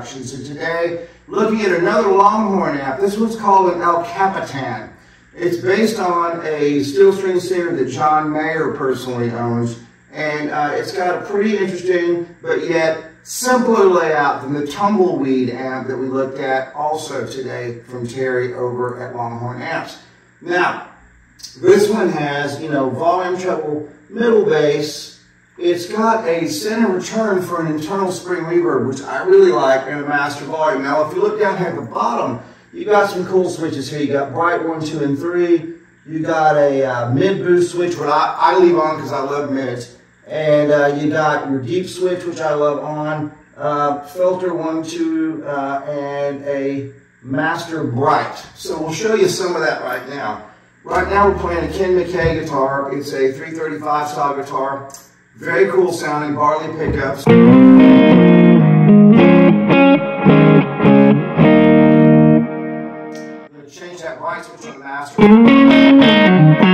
Hell Productions. And today, looking at another Longhorn amp. This one's called an El Capitan. It's based on a steel string standard that John Mayer personally owns. And uh, it's got a pretty interesting, but yet simpler layout than the Tumbleweed amp that we looked at also today from Terry over at Longhorn Amps. Now, this one has, you know, volume treble, middle bass, it's got a center return for an internal spring reverb, which I really like in a master volume. Now, if you look down here at the bottom, you got some cool switches here. You got bright one, two, and three. You got a uh, mid boost switch, which I, I leave on because I love mids. And uh, you got your deep switch, which I love on. Uh, filter one, two, uh, and a master bright. So we'll show you some of that right now. Right now we're playing a Ken McKay guitar. It's a 335 style guitar. Very cool sounding Barley pickups. change that right switch on the master.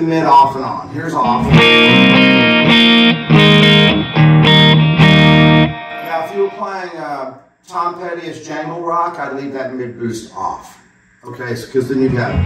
The mid off and on. Here's off. Now, if you were playing uh, Tom Petty's Jangle Rock, I'd leave that mid boost off. Okay, because so, then you have.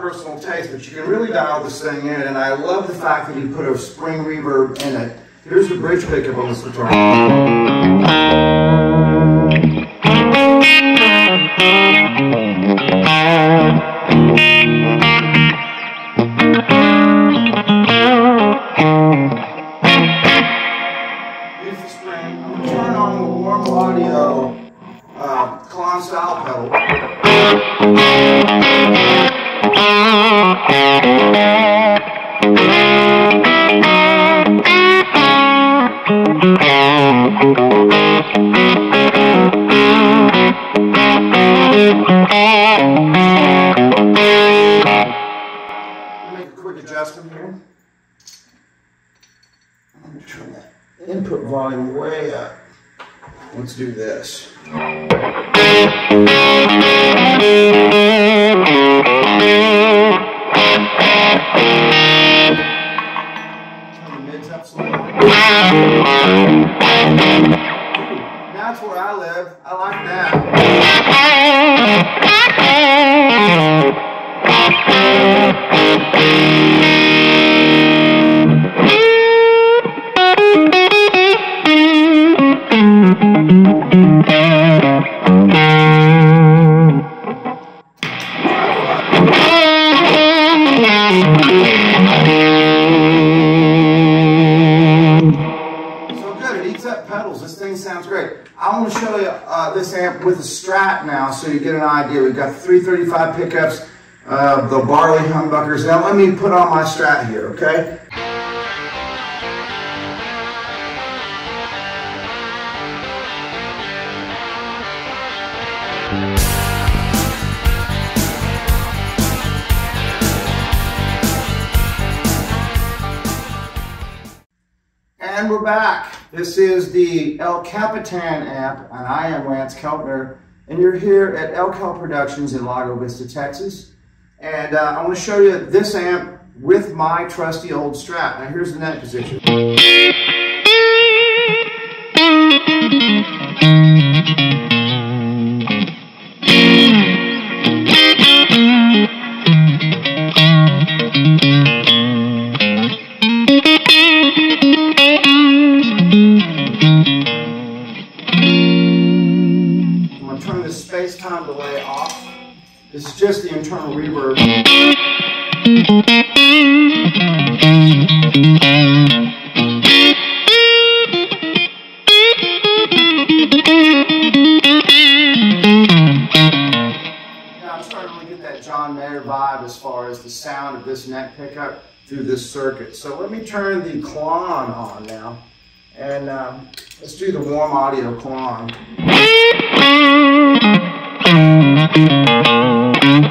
Personal taste, but you can really dial this thing in, and I love the fact that he put a spring reverb in it. Here's the bridge pickup on this guitar. Audio uh, Klon style pedal. Make a quick adjustment here. I'm going to turn that input volume way up. Let's do this. I want to show you uh, this amp with a Strat now so you get an idea. We've got 335 pickups, uh, the Barley humbuckers. Now let me put on my Strat here, okay? And we're back. This is the El Capitan amp, and I am Lance Keltner. and you're here at Elkel Productions in Lago Vista, Texas. And uh, I want to show you this amp with my trusty old Strat. Now here's the neck position. Is just the internal reverb. Now I'm to get that John Mayer vibe as far as the sound of this neck pickup through this circuit. So let me turn the Klon on now. And um, let's do the warm audio Klon. Let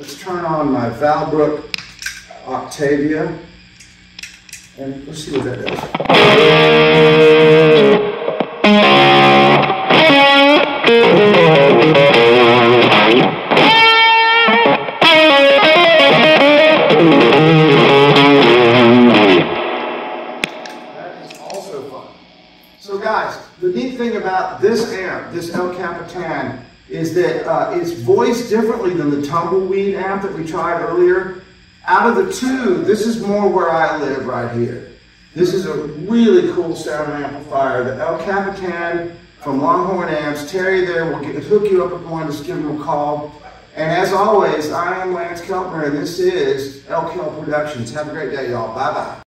Let's turn on my Valbrook Octavia and let's see what that does. So guys, the neat thing about this amp, this El Capitan, is that uh, it's voiced differently than the tumbleweed amp that we tried earlier. Out of the two, this is more where I live right here. This is a really cool sound amplifier. The El Capitan from Longhorn Amps. Terry there will get, hook you up with one. Just give him a call. And as always, I am Lance Keltner, and this is Elkel Productions. Have a great day, y'all. Bye-bye.